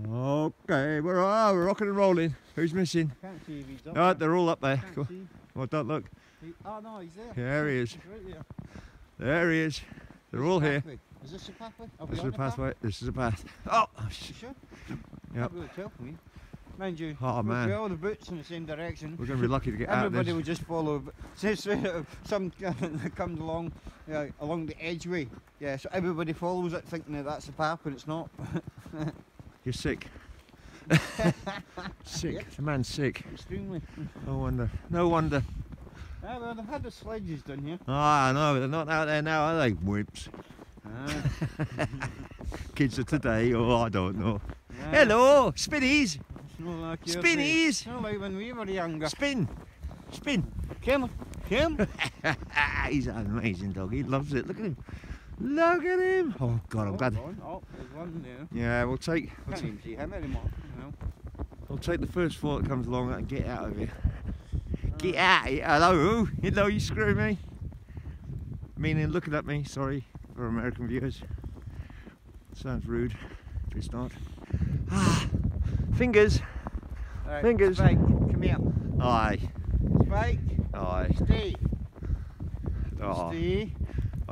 Okay, we're, oh, we're rocking and rolling. Who's missing? I can't see if he's up Oh, there. they're all up there. Go- see. Oh, don't look. He- oh no, he's there. There he is. Right there. There he is. They're all here. Is this a pathway? Are This is a pathway. This is the path. Oh, You sure? Yep. Really tell from me. Mind you, Oh, man. all the boots in the same direction. we're going to be lucky to get out of Everybody will just follow. say uh, some that comes along, yeah, along the edgeway. Yeah, so everybody follows it, thinking that that's the path, but it's not. You're sick. sick. Yep. The man's sick. Extremely. No wonder. No wonder. Ah, well, they've had the sledges done here. Ah, I know. They're not out there now, are they? Whips. Ah, Kids of today. Oh, I don't know. yeah. Hello, spinnies. Like. Spinnies. Not like when we were younger. Spin. Spin. Come, come. He's an amazing dog. He loves it. Look at him. Look at him. Oh God, I'm Oh, glad. Oh, there's one. Yeah, we'll take. We'll, Can't even see him anymore. We'll take the first floor that comes along and get out of here. Get out. of here. Hello. Hello. You screw me. Meaning looking at me. Sorry for American viewers. Sounds rude. If it's not. Ah, fingers. Right, Fingers. Spike, come here. Aye. Spike, Aye. stay. Oh, Stay.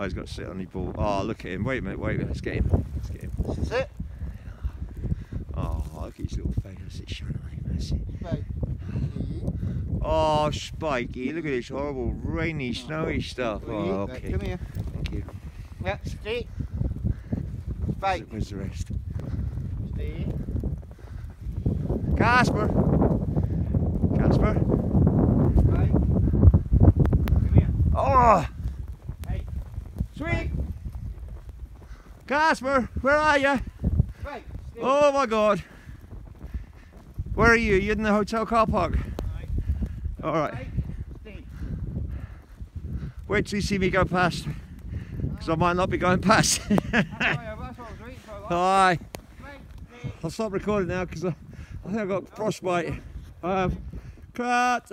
Oh, he's got to sit on his ball. Oh, look at him. Wait a minute. Wait a minute. Let's get him. Let's get him. This is it. Oh, look at his little face. That's it showing on him. That's it. Oh, Spiky, look at this horrible rainy, oh. snowy stuff. Oh, okay. Come here. Thank you. Yeah, stay. Spike, Where's the rest? stay. Casper! Casper! Spike. Come here. Oh! Hey. Sweet! Casper, where are you? Stay. Oh my god. Where are you? You in the hotel car park? Alright. Stay. Wait till you see me go past. Because I might not be going past. That's why I- that's what I was waiting for. look. Hi. I'll stop recording now because I, I think I've got frostbite. I have. Um, cut!